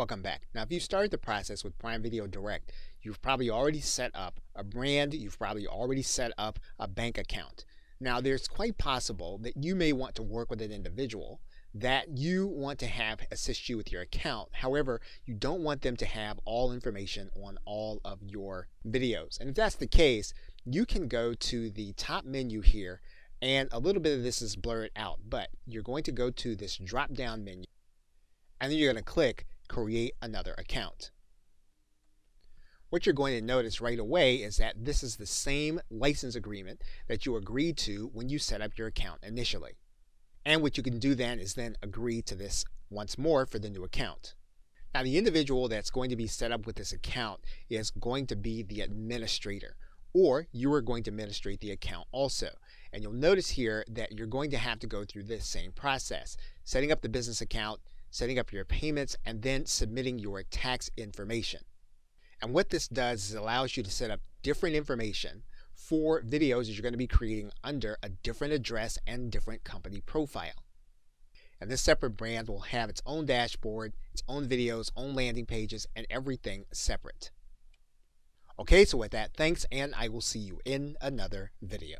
Welcome back. Now, if you started the process with Prime Video Direct, you've probably already set up a brand, you've probably already set up a bank account. Now, there's quite possible that you may want to work with an individual that you want to have assist you with your account. However, you don't want them to have all information on all of your videos. And if that's the case, you can go to the top menu here and a little bit of this is blurred out, but you're going to go to this drop down menu and then you're going to click create another account. What you're going to notice right away is that this is the same license agreement that you agreed to when you set up your account initially. And what you can do then is then agree to this once more for the new account. Now the individual that's going to be set up with this account is going to be the administrator or you are going to administrate the account also. And you'll notice here that you're going to have to go through this same process, setting up the business account, setting up your payments, and then submitting your tax information. And what this does is allows you to set up different information for videos that you're going to be creating under a different address and different company profile. And this separate brand will have its own dashboard, its own videos, own landing pages, and everything separate. Okay, so with that, thanks, and I will see you in another video.